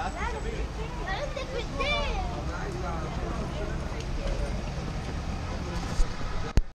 Olha o